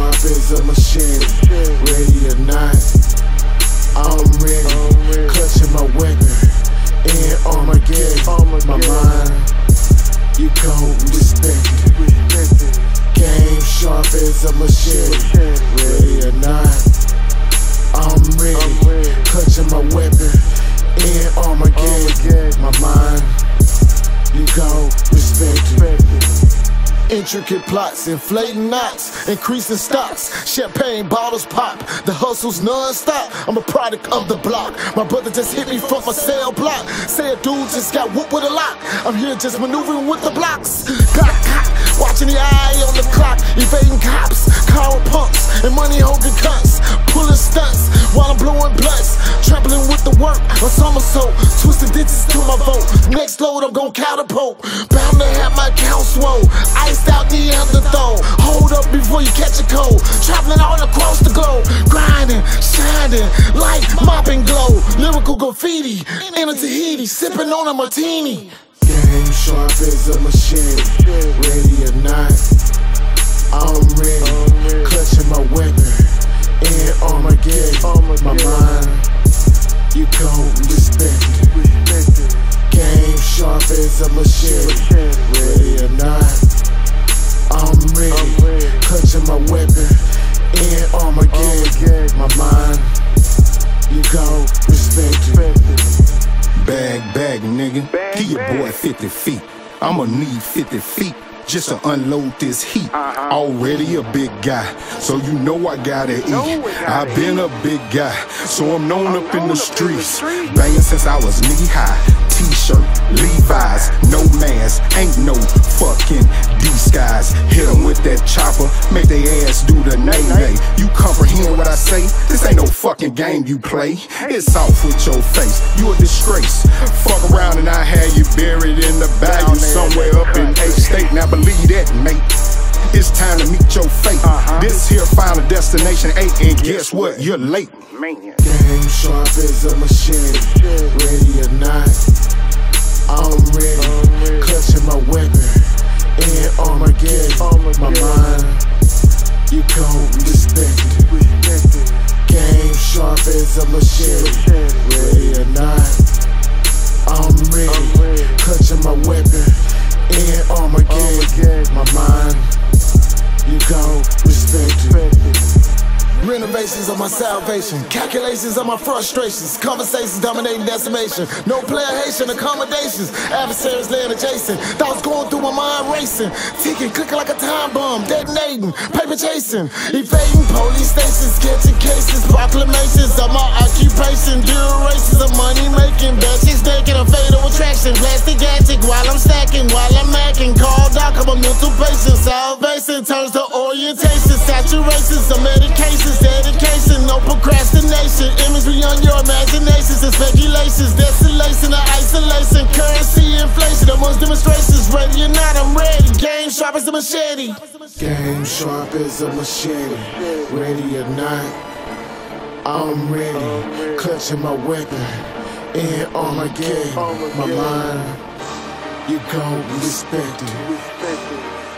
as a machete, ready or not. I'm ready, clutching my weapon, in Armageddon. My mind, you gon' respect it. Game sharp as a machete, ready or not. I'm ready, clutching my weapon, in Armageddon. My mind, you gon' respect it. Intricate plots, inflating knots, increasing stocks. Champagne bottles pop, the hustle's non-stop. I'm a product of the block. My brother just hit me from a cell block. Say a dude just got whooped with a lock. I'm here just maneuvering with the blocks. Glock, watching the eye on the clock, evading cops, car pumps, and money holding cunts. Pulling stunts while I'm blowing blunts, trampling with the work. A somersault, twisting digits to my vote. Next load, I'm gon' catapult. Bound to have my count swole. Iced out Neanderthal. Hold up before you catch a cold. Traveling all across the globe. Grinding, shining, light, mopping glow. Lyrical graffiti in a Tahiti, sipping on a martini. Game sharp as a machine. ready or not. I'm ready, clutching my weapon, in Armageddon. My mind, you gon' respect it. Game sharp as a machete, you respect it. Bag, bag, nigga. Give your boy 50 feet. I'ma need 50 feet just to unload this heat. Already a big guy, so you know I gotta eat. I've been a big guy, so I'm known up in the streets. Banging since I was knee high. T-shirt, Levi's, no mask, ain't no fucking disguise. Hit 'em with chopper, make they ass do the nay nay. You comprehend what I say? This ain't no fucking game you play. It's off with your face, you a disgrace. Fuck around and I had you buried in the bayou somewhere up in A State. Now believe that, mate. It's time to meet your fate. This here final destination eight, and guess what? You're late. Game sharp as a machete, ready as a machete, ready or not. I'm ready, clutching my weapon, in Armageddon. My mind, you it. Renovations of my salvation, calculations of my frustrations, conversations dominating decimation. No player Haitian accommodations, adversaries laying adjacent. Thoughts going through my mind racing, ticking, clicking like a time bomb, detonating, paper chasing, evading police stations, catching cases, proclamations of my occupation, durations of money making, batches naked, a fatal attraction, plastic gadget while I'm stacking, while I'm macking, called out, come a mental patient, salvation turns to orientation, saturations of medications, dedication, no procrastination, image beyond your imaginations and speculations, desolation or isolation, currency inflation, amongst demonstrations, ready or not, I'm ready, game sharp as a machete. Game sharp as a machete, ready or not, I'm ready, clutching my weapon, in Armageddon, my mind, you gon' respect it.